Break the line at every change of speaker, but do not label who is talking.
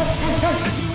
Hey, hey, hey!